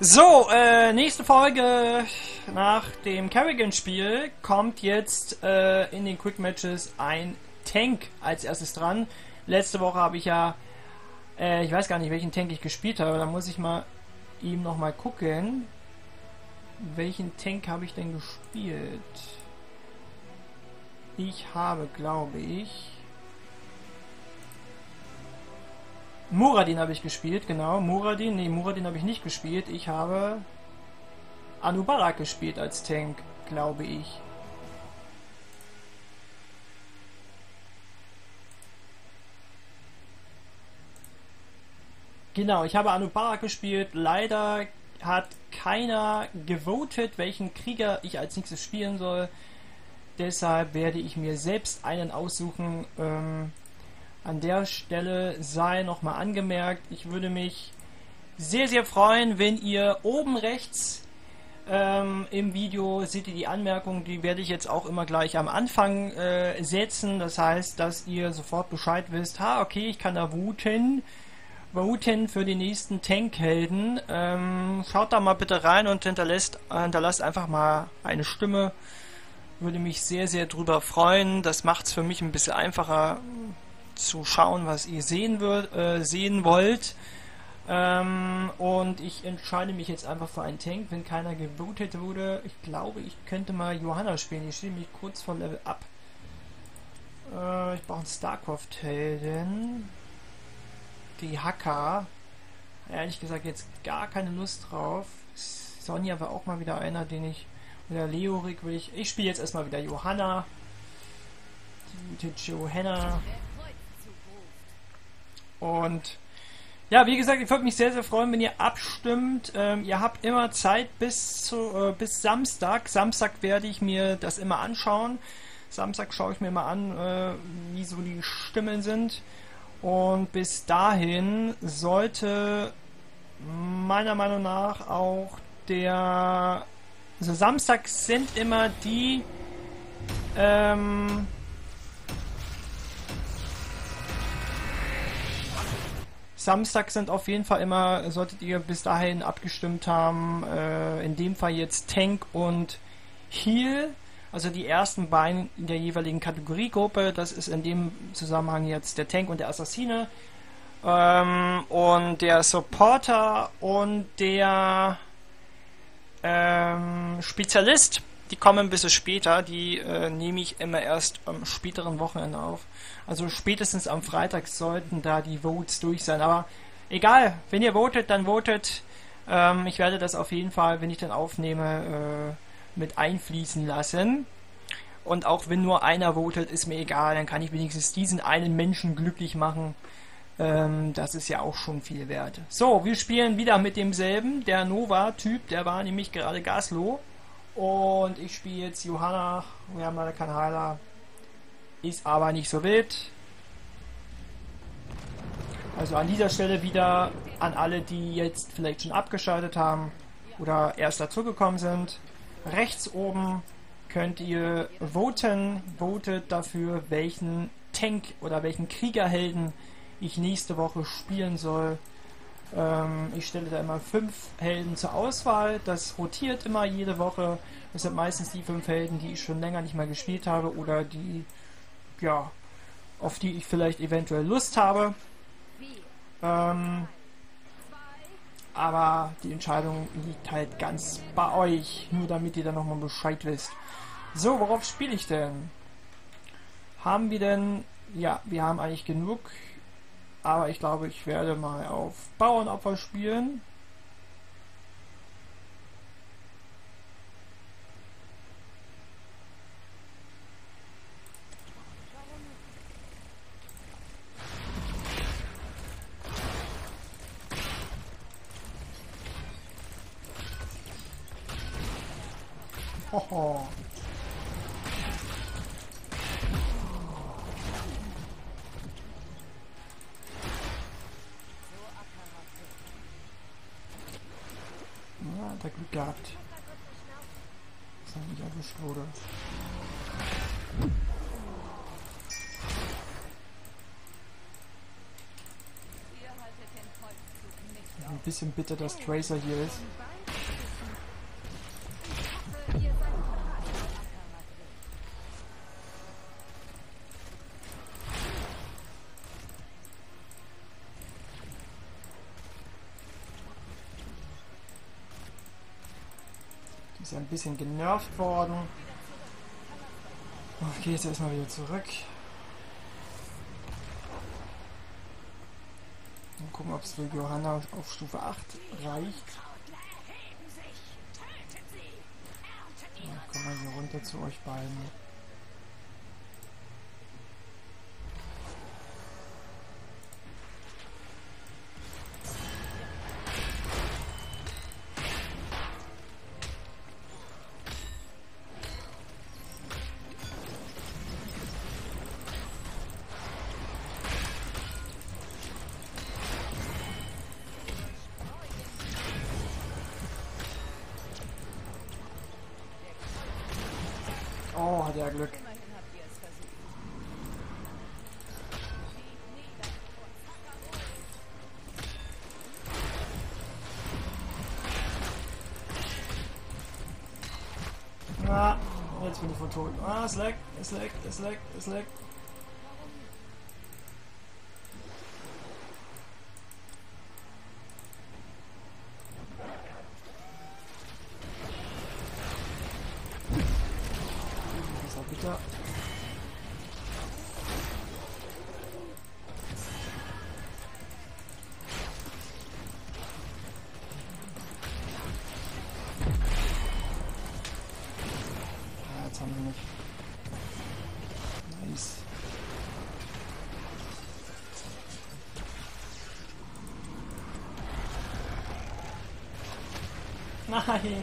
So, äh, nächste Folge nach dem Kerrigan-Spiel kommt jetzt äh, in den Quick Matches ein Tank als erstes dran. Letzte Woche habe ich ja, äh, ich weiß gar nicht, welchen Tank ich gespielt habe, da muss ich mal ihm nochmal gucken. Welchen Tank habe ich denn gespielt? Ich habe, glaube ich, Muradin habe ich gespielt, genau. Muradin, nee, Muradin habe ich nicht gespielt. Ich habe Anubarak gespielt als Tank, glaube ich. Genau, ich habe Anubarak gespielt. Leider hat keiner gewotet, welchen Krieger ich als nächstes spielen soll. Deshalb werde ich mir selbst einen aussuchen. Ähm, an der Stelle sei nochmal angemerkt, ich würde mich sehr, sehr freuen, wenn ihr oben rechts ähm, im Video seht ihr die Anmerkung, die werde ich jetzt auch immer gleich am Anfang äh, setzen. Das heißt, dass ihr sofort Bescheid wisst, ha, okay, ich kann da wuten. Voten für die nächsten Tankhelden. Ähm, schaut da mal bitte rein und hinterlässt, hinterlasst einfach mal eine Stimme. Würde mich sehr, sehr drüber freuen. Das macht es für mich ein bisschen einfacher, zu schauen, was ihr sehen, äh, sehen wollt. Ähm, und ich entscheide mich jetzt einfach für einen Tank, wenn keiner gebootet wurde. Ich glaube, ich könnte mal Johanna spielen. Ich stehe mich kurz vor Level up. Äh, ich brauche einen StarCraft-Helden. Die Hacker. Ehrlich gesagt, jetzt gar keine Lust drauf. Sonja war auch mal wieder einer, den ich. Oder Leorik will ich. Ich spiele jetzt erstmal wieder Johanna. Die gute Johanna. Und ja, wie gesagt, ich würde mich sehr, sehr freuen, wenn ihr abstimmt. Ähm, ihr habt immer Zeit bis, zu, äh, bis Samstag. Samstag werde ich mir das immer anschauen. Samstag schaue ich mir mal an, äh, wie so die Stimmen sind. Und bis dahin sollte meiner Meinung nach auch der. Also Samstag sind immer die. Ähm, Samstag sind auf jeden Fall immer, solltet ihr bis dahin abgestimmt haben, äh, in dem Fall jetzt Tank und Heal, also die ersten beiden in der jeweiligen Kategoriegruppe. Das ist in dem Zusammenhang jetzt der Tank und der Assassine. Ähm, und der Supporter und der ähm, Spezialist die kommen ein bisschen später, die äh, nehme ich immer erst am späteren Wochenende auf. Also spätestens am Freitag sollten da die Votes durch sein. Aber egal, wenn ihr votet, dann votet. Ähm, ich werde das auf jeden Fall, wenn ich dann aufnehme, äh, mit einfließen lassen. Und auch wenn nur einer votet, ist mir egal, dann kann ich wenigstens diesen einen Menschen glücklich machen. Ähm, das ist ja auch schon viel wert. So, wir spielen wieder mit demselben. Der Nova-Typ, der war nämlich gerade Gaslo. Und ich spiele jetzt Johanna. Wir haben leider keinen Heiler. Ist aber nicht so wild. Also an dieser Stelle wieder an alle, die jetzt vielleicht schon abgeschaltet haben oder erst dazugekommen sind. Rechts oben könnt ihr voten. Votet dafür, welchen Tank oder welchen Kriegerhelden ich nächste Woche spielen soll. Ähm, ich stelle da immer fünf Helden zur Auswahl. Das rotiert immer jede Woche. Das sind meistens die fünf Helden, die ich schon länger nicht mehr gespielt habe oder die, ja, auf die ich vielleicht eventuell Lust habe. Ähm, aber die Entscheidung liegt halt ganz bei euch, nur damit ihr dann nochmal Bescheid wisst. So, worauf spiele ich denn? Haben wir denn, ja, wir haben eigentlich genug aber ich glaube, ich werde mal auf Bauernopfer spielen. Hoho. Gehabt. Dass er nicht erwischt wurde. bisschen bitter, dass Tracer hier ist. Ist ja ein bisschen genervt worden. Okay, jetzt erstmal wieder zurück. Mal gucken, ob es für Johanna auf Stufe 8 reicht. Ja, komm mal hier runter zu euch beiden. Oh, hat er Glück. Ah, jetzt bin ich von tot. Ah, es leckt, es leckt, es leckt, es leckt. Jetzt haben wir nicht. Nice. Nein!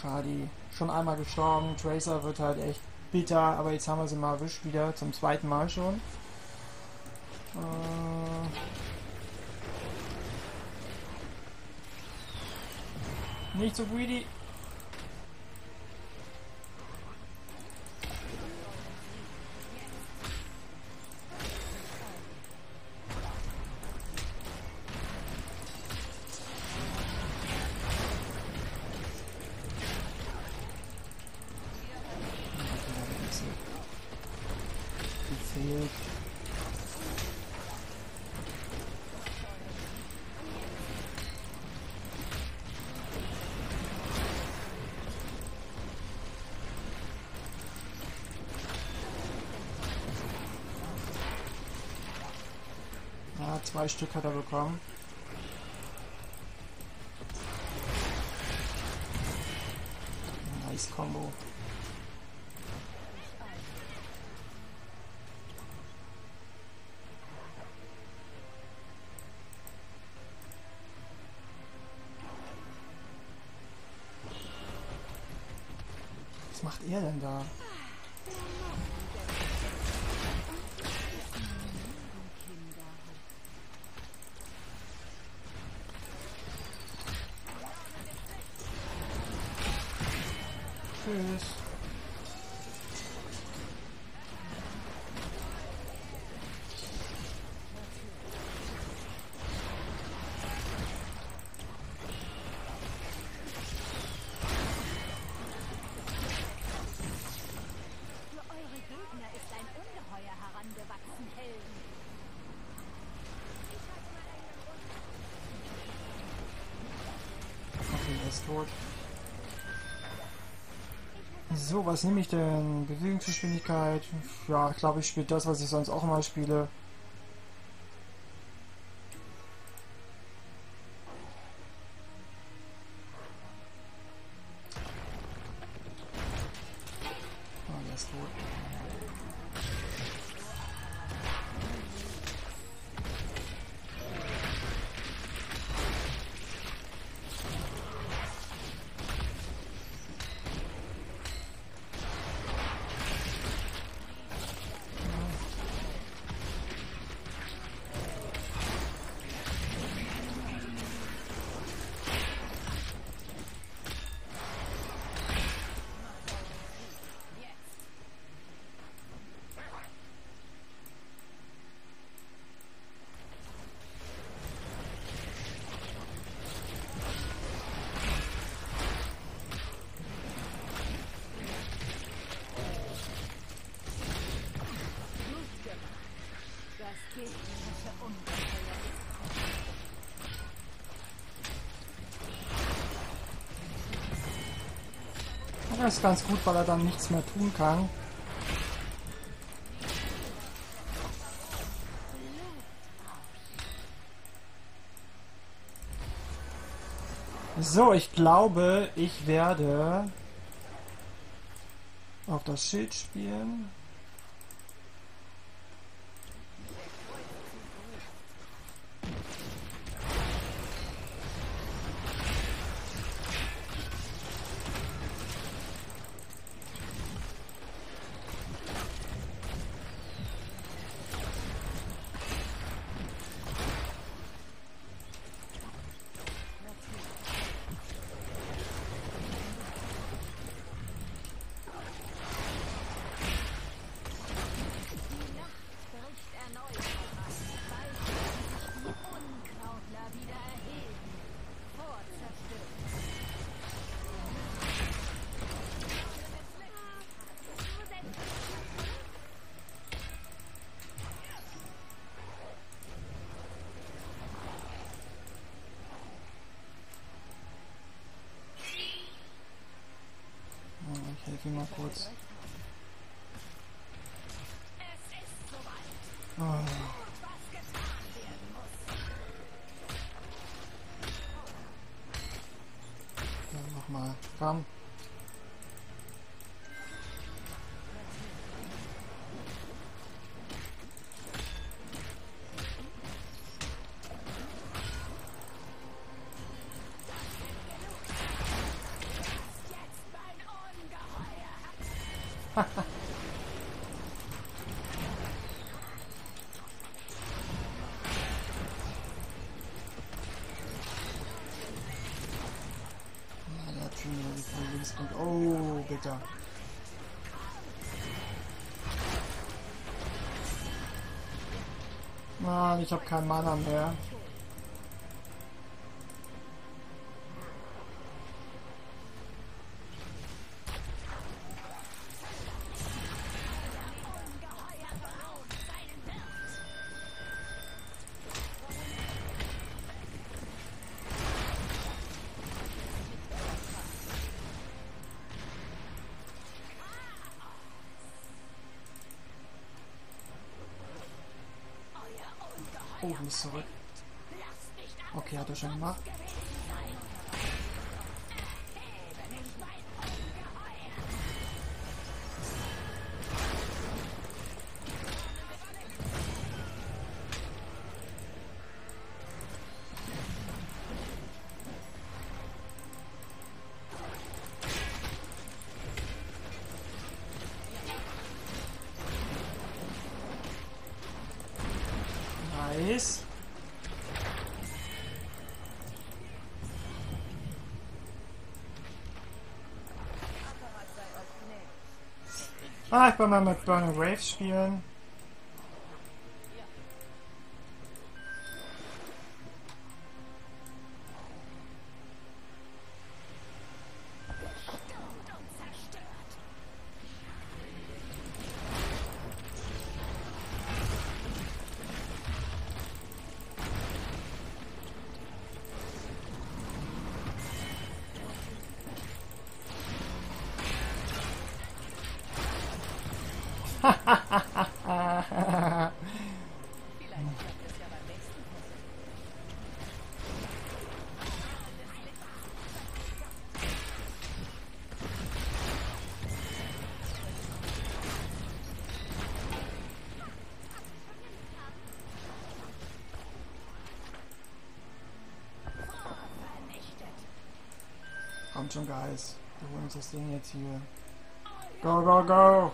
Schade. Schon einmal gestorben. Tracer wird halt echt bitter, aber jetzt haben wir sie mal erwischt wieder. Zum zweiten Mal schon. Nicht so greedy. Zwei Stück hat er bekommen. Nice Combo. Was macht er denn da? Ist tot. So, was nehme ich denn? Bewegungsgeschwindigkeit. Ja, ich glaube, ich spiele das, was ich sonst auch immer spiele. Das ist ganz gut, weil er dann nichts mehr tun kann. So, ich glaube, ich werde auf das Schild spielen. Ihm mal kurz. Es ist soweit. Oh. Bitte. Mann, ich habe keinen Mana mehr. Oh, bist zurück. Okay, hat er schon gemacht. Ah, ich will mal mit Burning Waves spielen. Kommt schon, Guys. Wir holen uns das Ding jetzt hier. Go, go, go!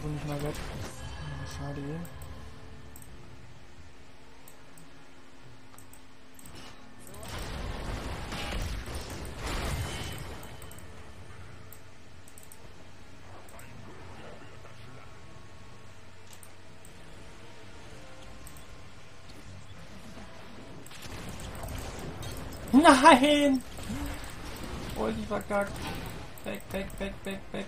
kommt nicht mehr weg. Hm, schade. Nein! Voll die verkackt. Weg, weg, weg, weg, weg.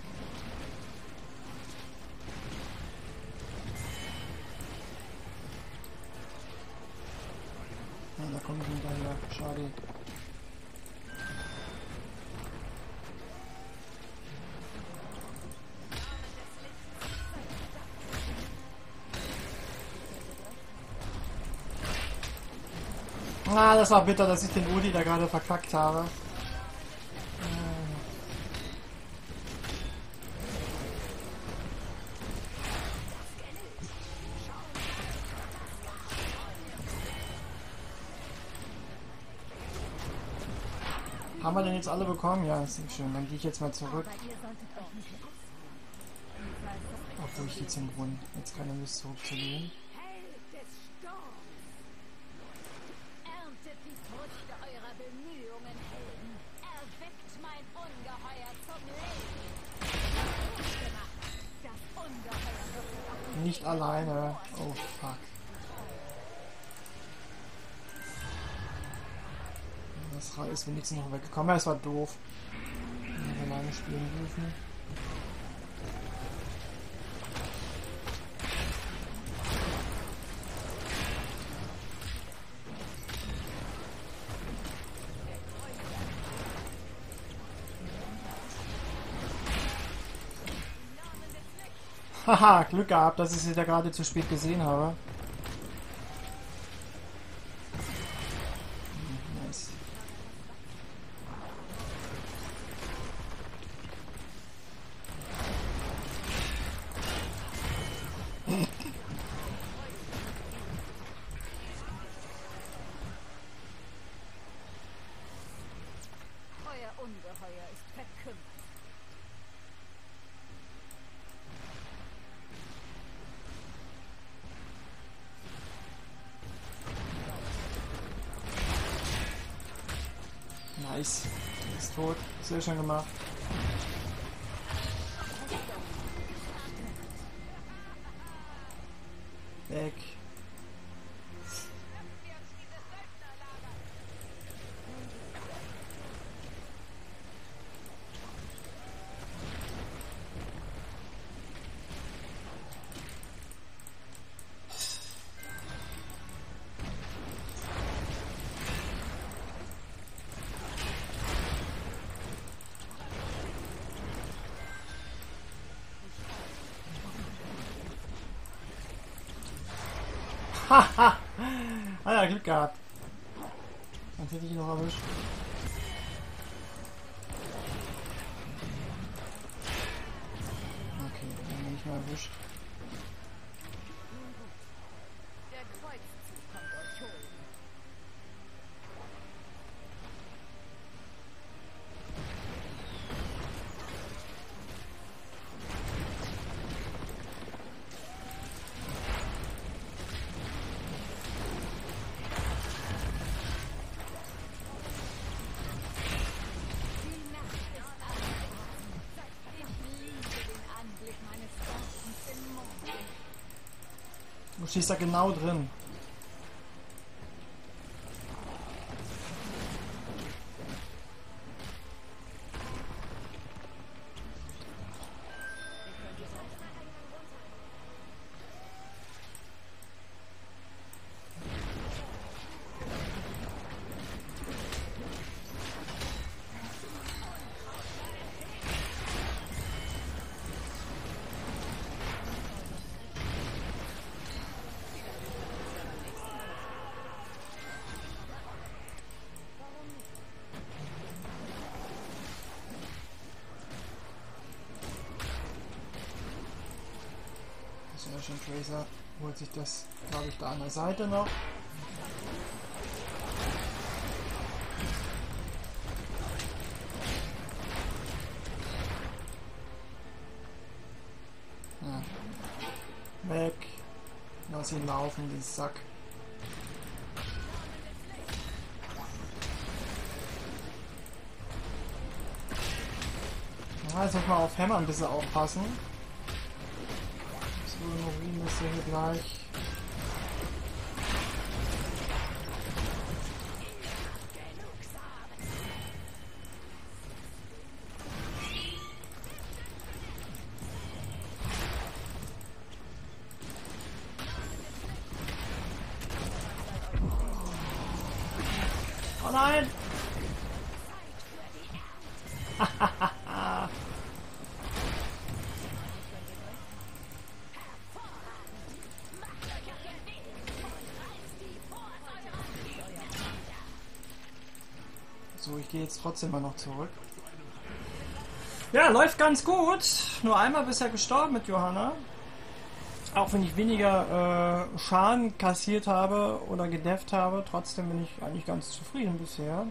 Schade. Ah, das war bitter, dass ich den Udi da gerade verkackt habe. Denn jetzt alle bekommen? Ja, ist schön. Dann gehe ich jetzt mal zurück. Nicht Obwohl ich jetzt im Grund jetzt keine Lust zurückzugehen. Held des Sturms! Erntet Rad ist wenigstens noch weggekommen. Es war doof. Wenn wir spielen dürfen. Haha, Glück gehabt, dass ich sie da gerade zu spät gesehen habe. Ungeheuer ist verkümmert. Nice. Ist tot. Sehr schön gemacht. Haha! ah ja, Glück gehabt. Dann hätte ich ihn noch erwischt. Okay, dann bin ich mal erwischt. Du stehst da genau drin. Schön, Tracer holt sich das, glaube ich, da an der Seite noch. Weg. Lass ihn laufen, den Sack. Ja, jetzt muss man auf Hämmer ein bisschen aufpassen. So, Norin ist ja ich gehe jetzt trotzdem mal noch zurück. Ja, läuft ganz gut. Nur einmal bisher gestorben mit Johanna. Auch wenn ich weniger äh, Schaden kassiert habe oder gedefft habe, trotzdem bin ich eigentlich ganz zufrieden bisher.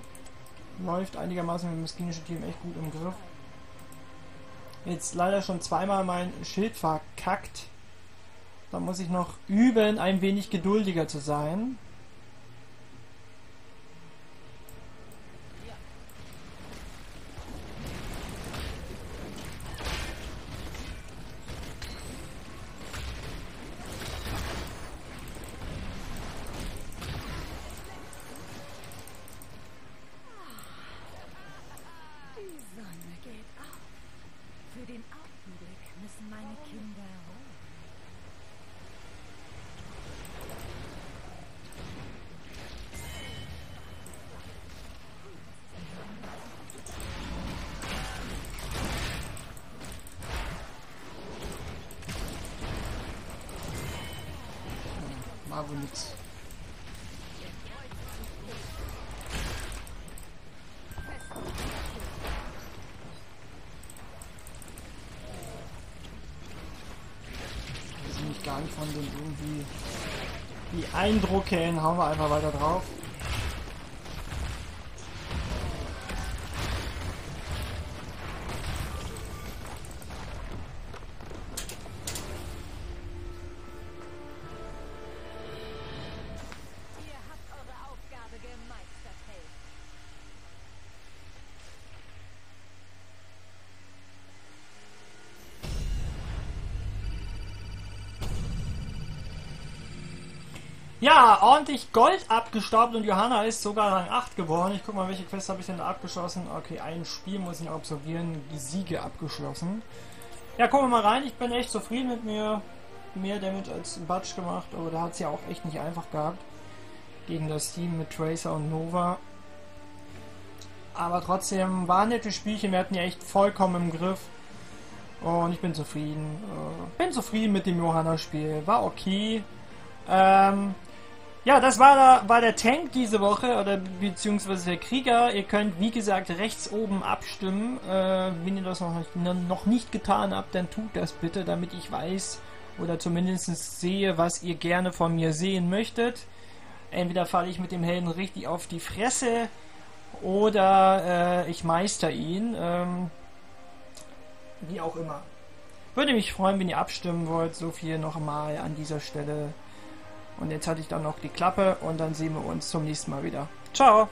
Läuft einigermaßen mit dem skinische Team echt gut im Griff. Jetzt leider schon zweimal mein Schild verkackt. Da muss ich noch üben, ein wenig geduldiger zu sein. Sonne geht auf. Für den Augenblick müssen meine Kinder ruhen. War wohl die Eindrucken. Hauen wir einfach weiter drauf. Ja, ordentlich Gold abgestaubt und Johanna ist sogar Rang 8 geworden. Ich guck mal, welche Quest habe ich denn da abgeschlossen. Okay, ein Spiel muss ich absolvieren. Die Siege abgeschlossen. Ja, gucken wir mal rein. Ich bin echt zufrieden mit mir. Mehr Damage als Batsch gemacht, aber da hat es ja auch echt nicht einfach gehabt. Gegen das Team mit Tracer und Nova. Aber trotzdem war ein nettes Spielchen. Wir hatten ja echt vollkommen im Griff. Und ich bin zufrieden. Äh, bin zufrieden mit dem Johanna-Spiel. War okay. Ähm, ja, das war, da, war der Tank diese Woche, oder beziehungsweise der Krieger. Ihr könnt, wie gesagt, rechts oben abstimmen. Äh, wenn ihr das noch nicht, noch nicht getan habt, dann tut das bitte, damit ich weiß oder zumindest sehe, was ihr gerne von mir sehen möchtet. Entweder falle ich mit dem Helden richtig auf die Fresse oder äh, ich meister ihn. Ähm, wie auch immer. Würde mich freuen, wenn ihr abstimmen wollt. So viel noch mal an dieser Stelle. Und jetzt hatte ich dann noch die Klappe und dann sehen wir uns zum nächsten Mal wieder. Ciao!